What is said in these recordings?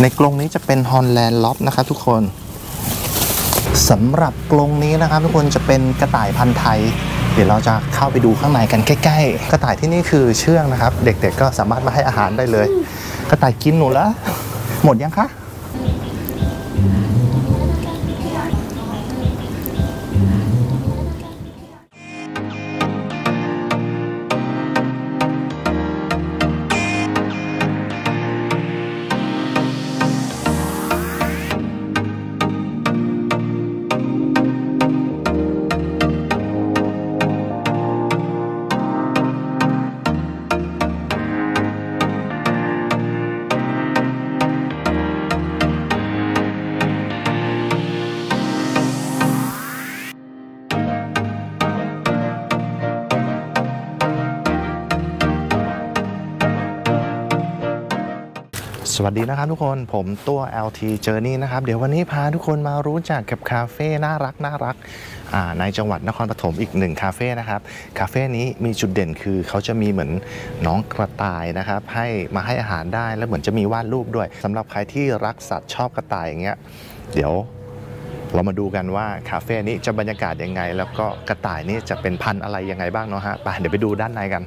ในกรงนี้จะเป็นฮอนแลนด์ล็อบนะครับทุกคนสำหรับกรงนี้นะครับ ทุกคนจะเป็นกระต่ายพันธุ์ไทย เดี๋ยวเราจะเข้าไปดูข้างในกันใกล้ๆ กระต่ายที่นี่คือเชื่องนะครับ เด็กๆก็สามารถมาให้อาหารได้เลย กระต่ายกินหนูแล้ว หมดยังคะ สวัสดีนะครับทุกคนผมตัว LT Journey นะครับ เดี๋ยววันนี้พาทุกคนมารู้จักกับคาเฟ่น่ารักน่ารักในจังหวัดนครปฐมอีกหนึ่งคาเฟ่นะครับ คาเฟ่นี้มีจุดเด่นคือเขาจะมีเหมือนน้องกระต่ายนะครับ ให้มาให้อาหารได้แล้วเหมือนจะมีวาดรูปด้วยสำหรับใครที่รักสัตว์ชอบกระต่ายอย่างเงี้ยเดี๋ยวเรามาดูกันว่าคาเฟ่นี้จะบรรยากาศยังไง แล้วก็กระต่ายนี่จะเป็นพันธุ์อะไรยังไงบ้างเนาะฮะไปเดี๋ยวไปดูด้านในกัน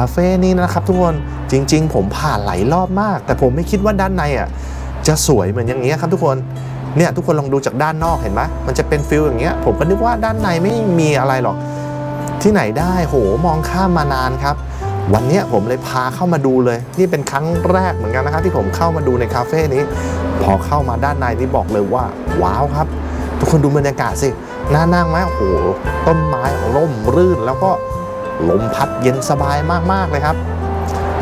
าเฟ่นี้นะครับทุกคนจริง ๆ ผมผ่านหลายรอบมาก แต่ผมไม่คิดว่าด้านในอะจะสวยเหมือนอย่างเงี้ครับทุกคนเนี่ยทุกคนลองดูจากด้านนอกเห็นไหมมันจะเป็นฟิลอย่างเงี้ยผมก็นึกว่าด้านในไม่มีอะไรหรอก ที่ไหนได้โหมองข้ามมานานครับ วันนี้ผมเลยพาเข้ามาดูเลย นี่เป็นครั้งแรกเหมือนกันนะครับ ที่ผมเข้ามาดูในคาเฟ่นี้ พอเข้ามาด้านในนี่บอกเลยว่า ว้าวครับ ทุกคนดูบรรยากาศสิน่านั่งไหมโอ้โหต้นไม้ร่มรื่นแล้วก็ ลมพัดเย็นสบายมากๆเลยครับ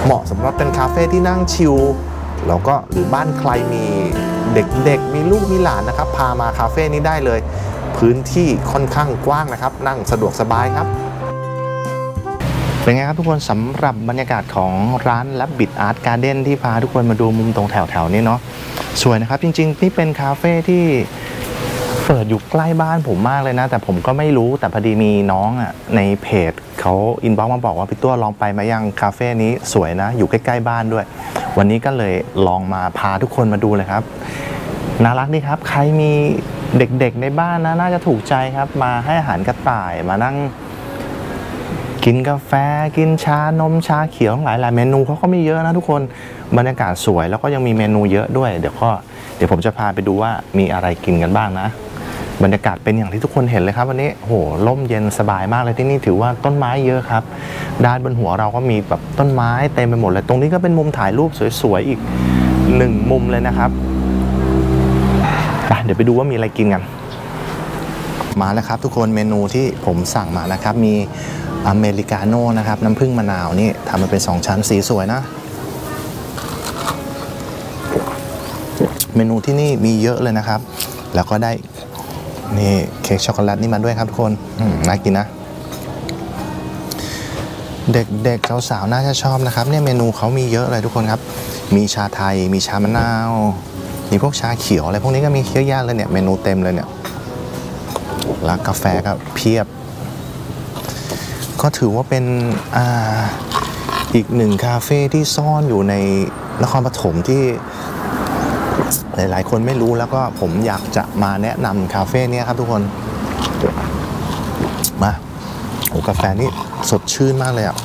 เหมาะสำหรับเป็นคาเฟ่ที่นั่งชิลแล้วก็หรือบ้านใครมีเด็กๆ มีลูกมีหลานนะครับ พามาคาเฟ่นี้ได้เลย พื้นที่ค่อนข้างกว้างนะครับ นั่งสะดวกสบายครับ เป็นไงครับทุกคนสำหรับบรรยากาศของร้านลับบิดอาร์ตการ์เด้นที่พาทุกคนมาดูมุมตรงแถวๆนี้เนาะสวยนะครับ จริงๆ นี่เป็นคาเฟ่ที่ เปิดอยู่ใกล้บ้านผมมากเลยนะ แต่ผมก็ไม่รู้แต่พอดีมีน้องอะในเพจเขาอินบ็อกมาบอกว่าพี่ตัวลองไปมายังคาเฟ่นี้สวยนะ อยู่ใกล้ๆบ้านด้วย วันนี้ก็เลยลองมาพาทุกคนมาดูเลยครับน่ารักดีครับ ใครมีเด็กๆในบ้านนะน่าจะถูกใจครับ มาให้อาหารกระต่ายมานั่ง กินกาแฟกินชานมชาเขียวหลายหลายๆเมนูเขาก็มีเยอะนะทุกคนบรรยากาศสวยแล้วก็ยังมีเมนูเยอะด้วย เดี๋ยวก็เดี๋ยวผมจะพาไปดูว่ามีอะไรกินกันบ้างนะ บรรยากาศเป็นอย่างที่ทุกคนเห็นเลยครับ วันนี้โหร่มเย็นสบายมากเลยที่นี่ถือว่าต้นไม้เยอะครับ ด้านบนหัวเราก็มีแบบต้นไม้เต็มไปหมดเลย ตรงนี้ก็เป็นมุมถ่ายรูปสวยๆอีกหนึ่งมุมเลยนะครับเดี๋ยวไปดูว่ามีอะไรกินกันมาแล้วครับทุกคนเมนูที่ผมสั่งมานะครับ มีอเมริกาโน่นะครับ น้ำผึ้งมะนาวนี่ทำมาเป็น 2 ชั้นสีสวยนะ เมนูที่นี่มีเยอะเลยนะครับ แล้วก็ได้ นี่เค้กช็อกโกแลตนี่มาด้วยครับทุกคนน่ากินนะ เด็กๆสาวๆน่าจะชอบนะครับเนี่ยเมนูเขามีเยอะเลยทุกคนครับ มีชาไทย มีชามะนาว มีพวกชาเขียวอะไรพวกนี้ก็มีเยอะแยะเลยเนี่ยเมนูเต็มเลยเนี่ยแล้วกาแฟก็เพียบ ก็ถือว่าเป็นอ่าอีกหนึ่งคาเฟ่ที่ซ่อนอยู่ในนครปฐมที่ หลาย ๆ คนไม่รู้แล้วก็ผมอยากจะมาแนะนำคาเฟ่เนี้ยครับทุกคน มาโอ้กาแฟนี่สดชื่นมากเลยอะ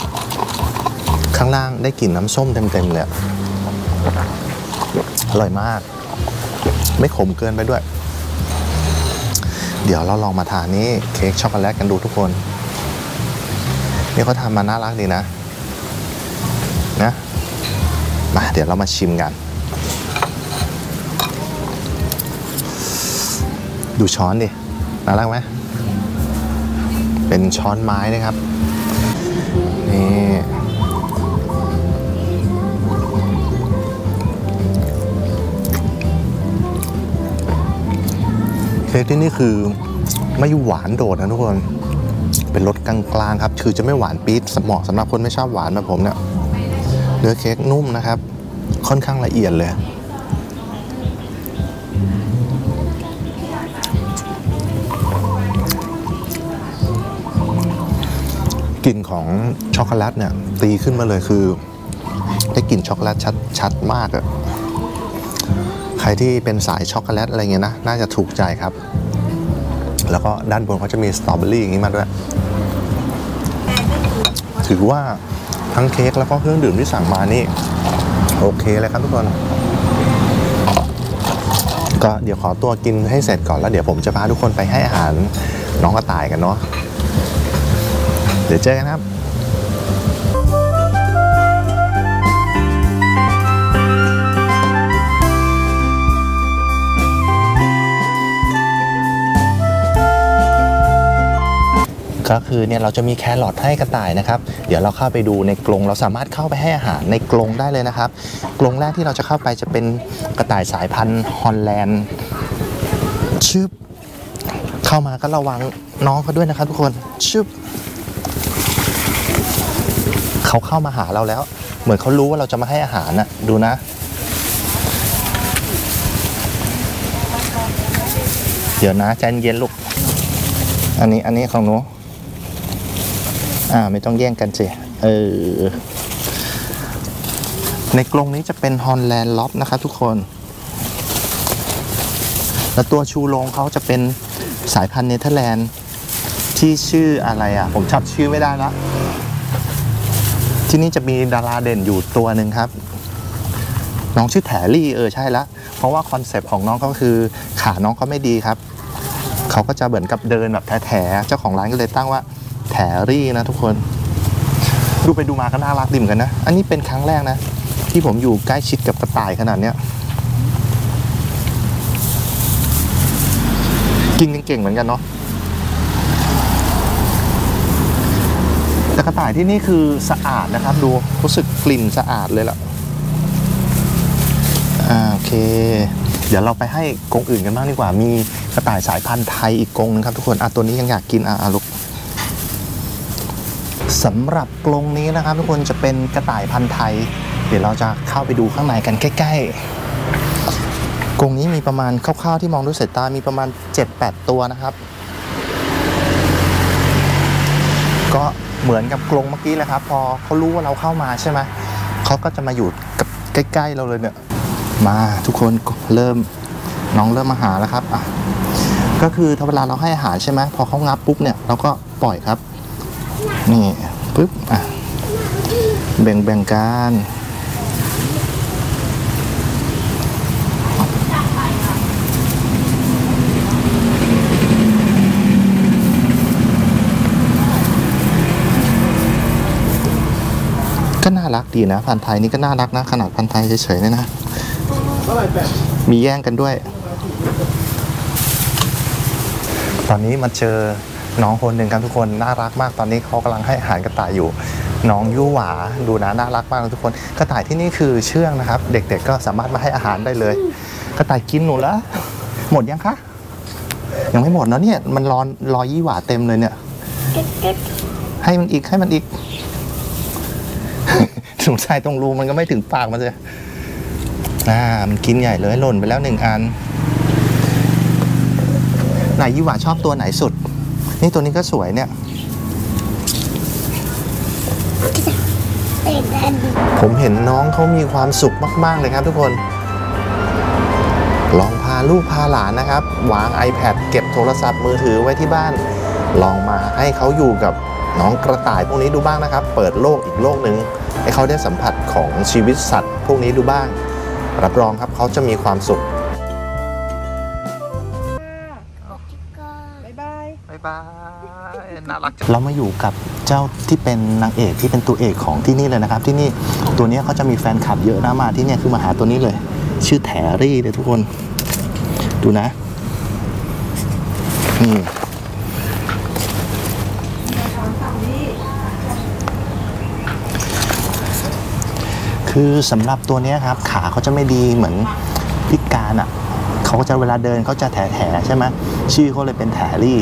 ข้างล่างได้กลิ่นน้ำส้มเต็ม ๆ เลยอะอร่อยมาก ไม่ขมเกินไปด้วย เดี๋ยวเราลองมาทานนี่เค้กช็อกโกแลตกันดูทุกคน นี่เขาทำมาน่ารักดีนะ นะ มาเดี๋ยวเรามาชิมกัน ดูช้อนดิ น่ารักไหม เป็นช้อนไม้นะครับ นี่เค้กที่นี่คือไม่หวานโดดนะทุกคน เป็นรสกลางๆครับ คือจะไม่หวานปี๊ดเหมาะสำหรับคนไม่ชอบหวานแบบผมเนี่ย เนื้อเค้กนุ่มนะครับ ค่อนข้างละเอียดเลย กลิ่นของช็อกโกแลตเนี่ยตีขึ้นมาเลยคือ ได้กลิ่นช็อกโกแลตชัดชัดมากอะใครที่เป็นสายช็อกโกแลตอะไรเงี้ยนะน่าจะถูกใจครับ แล้วก็ด้านบนเขาจะมีสตรอเบอรี่อย่างนี้มาด้วย ถือว่าทั้งเค้กแล้วก็เครื่องดื่มที่สั่งมานี่ โอเคเลยครับทุกคน ก็เดี๋ยวขอตัวกินให้เสร็จก่อนแล้วเดี๋ยวผมจะพาทุกคนไปให้อาหารน้องกระต่ายกันเนาะ เดี๋ยวเจอกันครับก็คือเนี่ยเราจะมีแครอทให้กระต่ายนะครับ เดี๋ยวเราเข้าไปดูในกรงเราสามารถเข้าไปให้อาหารในกรงได้เลยนะครับ กรงแรกที่เราจะเข้าไปจะเป็นกระต่ายสายพันธุ์ฮอลแลนด์ชึบเข้ามาก็ระวังน้องเขาด้วยนะครับทุกคนชึบ เขาเข้ามาหาเราแล้ว เหมือนเขารู้ว่าเราจะมาให้อาหารน่ะดูนะ เดี๋ยวนะใจเย็นลูก อันนี้อันนี้ของหนูอ่าไม่ต้องแย่งกันสิเออในกรงนี้จะเป็น Holland Lop นะครับทุกคน แล้วตัวชูโรงเขาจะเป็นสายพันธุ์เนเธอร์แลนด์ที่ชื่ออะไรอะ ผมจับชื่อไม่ได้ละ ที่นี่จะมีดาราเด่นอยู่ตัวหนึ่งครับ น้องชื่อแถรี่เออใช่ละ เพราะว่าคอนเซปต์ของน้องก็คือขาน้องเขาไม่ดีครับ เขาก็จะเหมือนกับเดินแบบแถๆเจ้าของร้านก็เลยตั้งว่าแถรี่นะทุกคน ดูไปดูมาก็น่ารักดิมอนกันนะ อันนี้เป็นครั้งแรกนะ ที่ผมอยู่ใกล้ชิดกับกระต่ายขนาดเนี้ยกินกันเก่งเหมือนกันเนาะ แต่กระต่ายที่นี่คือสะอาดนะครับ ดูรู้สึกกลิ่นสะอาดเลยล่ะอ่าโอเค เดี๋ยวเราไปให้กรงอื่นกันบ้างดีกว่า มีกระต่ายสายพันธุ์ไทยอีกกรงนึงครับทุกคนอะตัวนี้ยังอยากกินอะอะลูกสำหรับกรงนี้นะครับ ทุกคนจะเป็นกระต่ายพันธุ์ไทย เดี๋ยวเราจะเข้าไปดูข้างในกันใกล้ ๆกรงนี้มีประมาณคร่าวๆที่มองด้วยสายตามีประมาณ 7-8 ตัวนะครับ ก็ เหมือนกับกรงเมื่อกี้แหละครับ พอเขารู้ว่าเราเข้ามาใช่ไหมเขาก็จะมาอยู่กับใกล้ๆเราเลยเนี่ย มาทุกคนเริ่มน้องเริ่มมาหาแล้วครับอะก็คือถ้าเวลาเราให้อาหารใช่ไหมพอเขางับปุ๊บเนี่ยเราก็ปล่อยครับ นี่ปุ๊บอะแบ่งแบ่งกัน ก็น่ารักดีนะพันธไทยนี่ก็น่ารักนะ ขนาดพันธไทยเฉยๆเนี่ยนะ มีแย่งกันด้วย ตอนนี้มาเจอน้องคนหนึ่งครับทุกคนน่ารักมาก ตอนนี้เขากำลังให้อาหารกระต่ายอยู่ น้องยู่หวาดูนะน่ารักมากทุกคน กระต่ายที่นี่คือเชื่องนะครับ เด็กๆก็สามารถมาให้อาหารได้เลย กระต่ายกินหนูแล้วหมดยังคะยังไม่หมดเนะเนี่ยมันรอรอยี่หวาเต็มเลยเนี่ยให้มันอีกให้มันอีก สงสัยตรงรูมันก็ไม่ถึงปากมันเลยอ่ามันกินใหญ่เลยหล่นไปแล้วหนึ่งอันไหนยี่หว่าชอบตัวไหนสุด นี่ตัวนี้ก็สวยเนี่ย ผมเห็นน้องเขามีความสุขมาก ๆ เลยครับทุกคน ลองพาลูกพาหลานนะครับ วาง iPad เก็บโทรศัพท์มือถือไว้ที่บ้าน ลองมาให้เขาอยู่กับน้องกระต่ายพวกนี้ดูบ้างนะครับ เปิดโลกอีกโลกหนึ่ง ให้เขาได้สัมผัสของชีวิตสัตว์ พวกนี้ดูบ้าง รับรองครับเขาจะมีความสุขบ๊ายบายบายบายน่ารักเรามาอยู่กับเจ้าที่เป็นนางเอกที่เป็นตัวเอกของที่นี่เลยนะครับ ที่นี่ตัวเนี้ยเขาจะมีแฟนคลับเยอะนะมาที่เนี่ยคือมาหาตัวนี้เลย ชื่อแถรี่เลยทุกคน ดูนะนี่ คือสำหรับตัวนี้ครับขาเขาจะไม่ดีเหมือนพิการอะเขาก็จะเวลาเดินเขาจะแถแถใช่ไหมชื่อเขาเลยเป็นแถรี่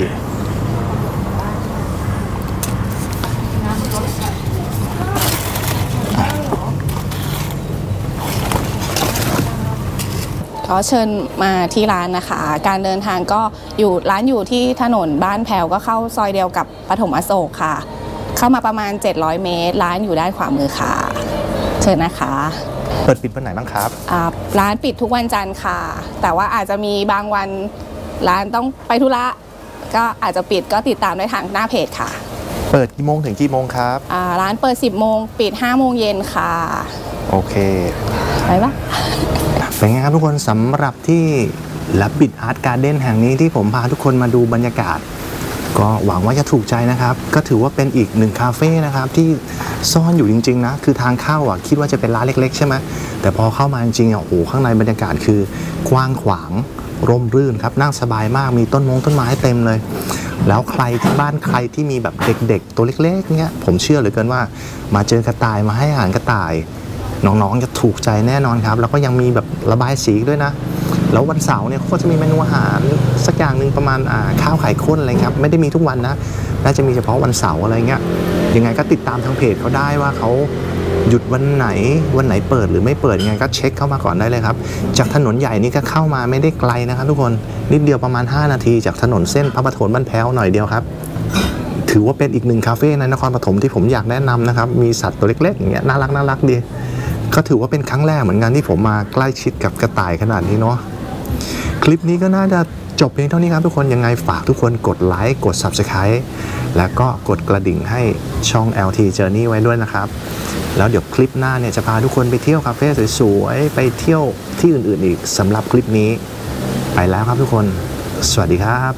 ขอเชิญมาที่ร้านนะคะ การเดินทางก็อยู่ร้านอยู่ที่ถนนบ้านแผ่วก็เข้าซอยเดียวกับปฐมอโศกค่ะ เข้ามาประมาณ 700 เมตร ร้านอยู่ด้านขวามือค่ะ เชิญนะคะ เปิดปิดวันไหนบ้างครับ อ่าร้านปิดทุกวันจันทร์ค่ะ แต่ว่าอาจจะมีบางวันร้านต้องไปธุระ ก็อาจจะปิดก็ติดตามได้ทางหน้าเพจค่ะเปิดกี่โมงถึงกี่โมงครับ อ่าร้านเปิด 10 โมง ปิด 5 โมงเย็นค่ะ โอเค ไปปะเป็นไงครับทุกคนสำหรับที่ลับบิดอาร์ตการ์เด้นแห่งนี้ที่ผมพาทุกคนมาดูบรรยากาศ ก็หวังว่าจะถูกใจนะครับ ก็ถือว่าเป็นอีกหนึ่งคาเฟ่นะครับที่ซ่อนอยู่จริงๆนะ คือทางเข้าอะคิดว่าจะเป็นร้านเล็กๆ ใช่ไหมแต่พอเข้ามาจริงๆอะโอ้โหข้างในบรรยากาศคือกว้างขวางร่มรื่นครับนั่งสบายมากมีต้นมงต้นไม้เต็มเลย แล้วใครที่บ้านใครที่มีแบบเด็กๆ ตัวเล็กๆเนี้ยผมเชื่อเหลือเกินว่า มาเจอกระต่ายมาให้อาหารกระต่าย น้องๆจะถูกใจแน่นอนครับ แล้วก็ยังมีแบบระบายสีด้วยนะ แล้ววันเสาร์เนี่ยเขาก็จะมีเมนูอาหารสักอย่างหนึ่งประมาณข้าวไข่ข้นอะไรครับไม่ได้มีทุกวันนะน่าจะมีเฉพาะวันเสาร์อะไรเงี้ยยังไงก็ติดตามทางเพจเขาได้ว่าเขาหยุดวันไหนวันไหนเปิดหรือไม่เปิดยังไงก็เช็คเข้ามาก่อนได้เลยครับ จากถนนใหญ่นี่ก็เข้ามาไม่ได้ไกลนะครับทุกคนนิดเดียวประมาณ 5 นาที จากถนนเส้นพระปฐมบ้านแพ้วหน่อยเดียวครับ ถือว่าเป็นอีกหนึ่งคาเฟ่ในนครปฐมที่ผมอยากแนะนำนะครับ มีสัตว์ตัวเล็กๆอย่างเงี้ยน่ารักน่ารักดี ก็ถือว่าเป็นครั้งแรกเหมือนกันที่ผมมาใกล้ชิดกับกระต่ายขนาดนี้เนาะคลิปนี้ก็น่าจะจบเพียงเท่านี้ครับทุกคนยังไงฝากทุกคนกดไลค์กด Subscribe แล้วก็กดกระดิ่งให้ช่อง LT Journey ไว้ด้วยนะครับ แล้วเดี๋ยวคลิปหน้าเนี่ยจะพาทุกคนไปเที่ยวคาเฟ่สวยๆ ไปเที่ยวที่อื่นๆอีกสำหรับคลิปนี้ ไปแล้วครับทุกคน สวัสดีครับ